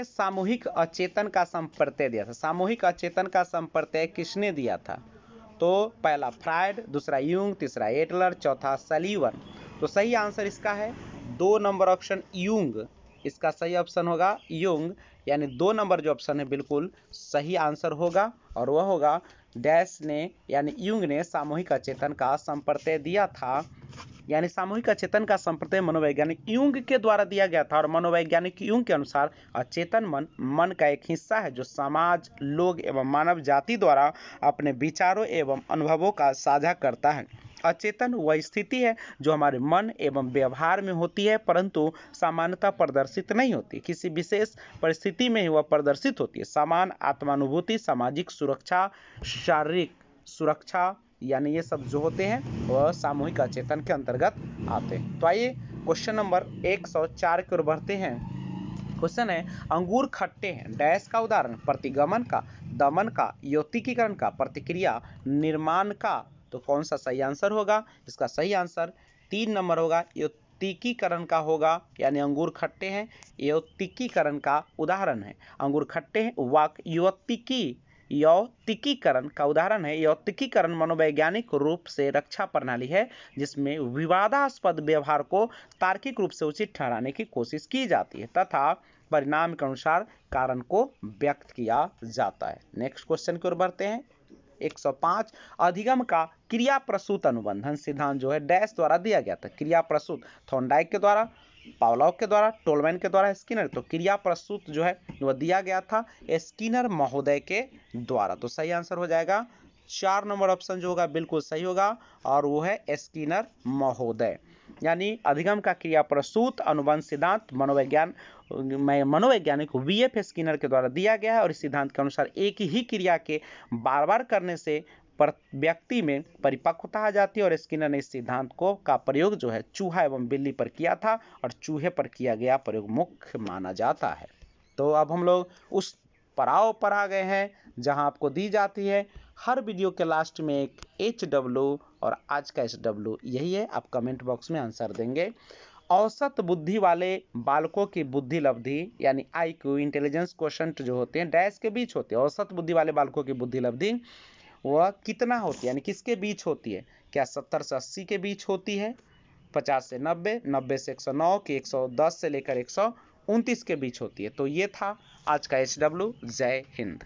ने सामूहिक अचेतन का संप्रत्यय दिया था। सामूहिक अचेतन का संप्रत्यय किसने दिया था? तो पहला फ्राइड, दूसरा यूंग, तीसरा एटलर, चौथा सलीवन। तो सही आंसर इसका है दो नंबर ऑप्शन यूंग। इसका सही ऑप्शन होगा यूंग, यानी दो नंबर जो ऑप्शन है बिल्कुल सही आंसर होगा और वह होगा डैश ने, यानी यूंग ने सामूहिक अचेतन का संप्रत्यय दिया था। यानी सामूहिक अचेतन का संप्रत्यय मनोवैज्ञानिक युंग के द्वारा दिया गया था और मनोवैज्ञानिक युंग के अनुसार अचेतन मन मन का एक हिस्सा है जो समाज, लोग एवं मानव जाति द्वारा अपने विचारों एवं अनुभवों का साझा करता है। अचेतन वह स्थिति है जो हमारे मन एवं व्यवहार में होती है, परंतु सामान्यता प्रदर्शित नहीं होती। किसी विशेष परिस्थिति में ही वह प्रदर्शित होती है। समान आत्मानुभूति, सामाजिक सुरक्षा, शारीरिक सुरक्षा यानी ये सब जो होते हैं, वह सामूहिक अचेतन के अंतर्गत आते हैं। तो आइए क्वेश्चन नंबर 104 की ओर बढ़ते हैं। क्वेश्चन है, अंगूर खट्टे हैं, डैश का उदाहरण, प्रतिगमन का, दमन का, यौतिकीकरण का, प्रतिक्रिया, निर्माण का। तो कौन सा सही आंसर होगा? इसका सही आंसर तीन नंबर होगा, यौतिकीकरण का होगा, यानी अंगूर खट्टे हैं, यौतिकीकरण का उदाहरण है। अंगूर खट्टे हैं, वाक, यौतिकी। यौतिकीकरण का उदाहरण है। यौतिकीकरण मनोवैज्ञानिक रूप से रक्षा प्रणाली है, जिसमें विवादास्पद व्यवहार को तार्किक रूप से उचित ठहराने की कोशिश की जाती है तथा परिणाम के अनुसार कारण को व्यक्त किया जाता है। नेक्स्ट क्वेश्चन की ओर बढ़ते हैं। 105 अधिगम का क्रिया प्रसूत अनुबंधन सिद्धांत जो है डैश द्वारा दिया गया था। क्रिया प्रसूत थोंडाइक के द्वारा पावलॉक के द्वारा, टोलमैन के द्वारा, स्किनर। तो क्रिया प्रसूत जो है, वह दिया गया था स्किनर महोदय के द्वारा। तो सही आंसर हो जाएगा, चार नंबर ऑप्शन जो होगा, बिल्कुल सही होगा, और वो है स्किनर महोदय। यानी अधिगम का क्रिया प्रसूत अनुबंध सिद्धांत, मनोविज्ञान मनोवैज्ञानिक वी एफ़ स्किनर के द्वारा दिया गया है और इस सिद्धांत के अनुसार एक ही क्रिया के बार बार करने से व्यक्ति में परिपक्वता आ जाती है और स्किनर ने इस सिद्धांत को का प्रयोग जो है चूहा एवं बिल्ली पर किया था और चूहे पर किया गया प्रयोग मुख्य माना जाता है। तो अब हम लोग उस पड़ाव पर आ गए हैं जहाँ आपको दी जाती है हर वीडियो के लास्ट में एक एच डब्ल्यू और आज का एच डब्ल्यू यही है। आप कमेंट बॉक्स में आंसर देंगे। औसत बुद्धि वाले बालकों की बुद्धि लब्धि यानी आई क्यू इंटेलिजेंस क्वेश्चन जो होते हैं डैश के बीच होते हैं। औसत बुद्धि वाले बालकों की बुद्धि लब्धि वह कितना होती है? यानी किसके बीच होती है? क्या सत्तर से अस्सी के बीच होती है? पचास से नब्बे नब्बे से एक सौ नौ, की एक सौ दस से लेकर एक सौ उनतीस के बीच होती है। तो ये था आज का एच डब्ल्यू जय हिंद।